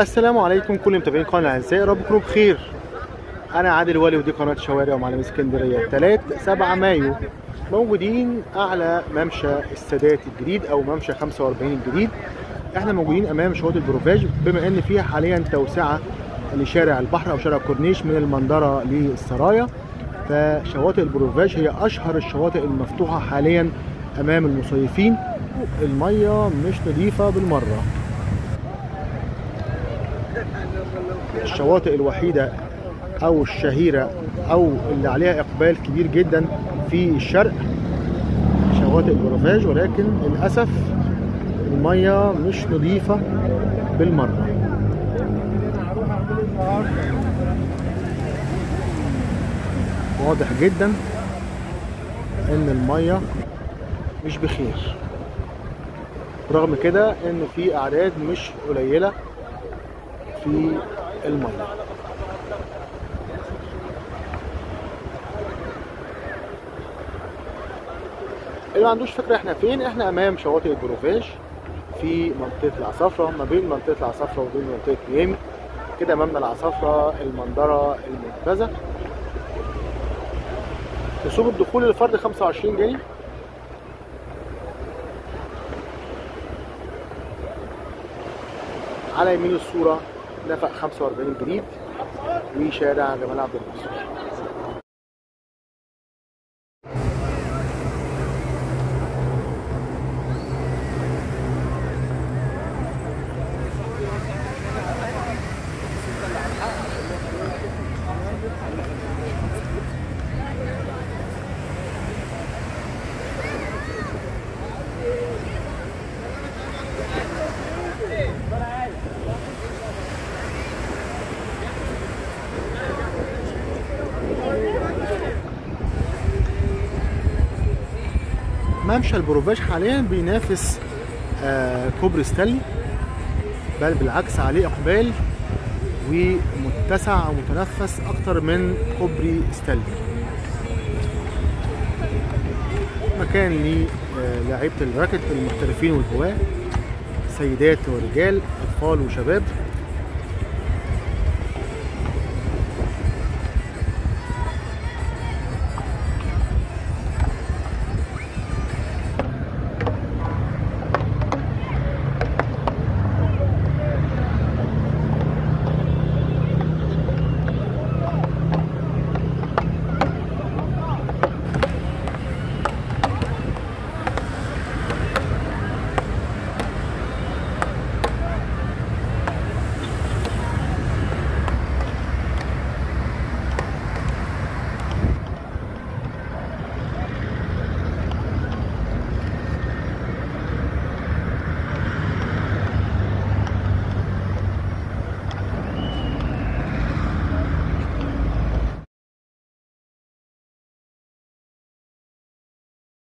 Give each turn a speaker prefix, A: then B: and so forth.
A: السلام عليكم كل متابعين قناة الاعزاء رب تكونوا بخير أنا عادل والي ودي قناة شوارع ومعلم إسكندرية 3 7 مايو. موجودين أعلى ممشى السادات الجديد أو ممشى 45 الجديد. إحنا موجودين أمام شواطئ البروفاج بما إن فيها حاليا توسعة لشارع البحر أو شارع الكورنيش من المنظرة للسرايا. فشواطئ البروفاج هي أشهر الشواطئ المفتوحة حاليا أمام المصيفين. المية مش نظيفة بالمرة. الشواطئ الوحيدة أو الشهيرة أو اللي عليها إقبال كبير جدا في الشرق شواطئ البروفاج ولكن للأسف المية مش نظيفة بالمرة واضح جدا إن المية مش بخير رغم كده إن في أعداد مش قليلة. في المية. اللي ما عندوش فكرة إحنا فين إحنا أمام شواطئ البروفاج في منطقة العصافرة ما بين منطقة العصافرة وبين منطقة ميامي كده أمامنا العصافرة المنظرة المنتزه رسوم الدخول للفرد 25 جنيه. على يمين الصورة نفق 45 جديد وشارع جمال عبد الناصر ممشى البروفاج حاليا بينافس آه كوبري ستانلي. بل بالعكس عليه إقبال ومتسع ومتنفس أكتر من كوبري ستانلي. مكان للاعيبة ال racket المحترفين والهواة سيدات ورجال أطفال وشباب.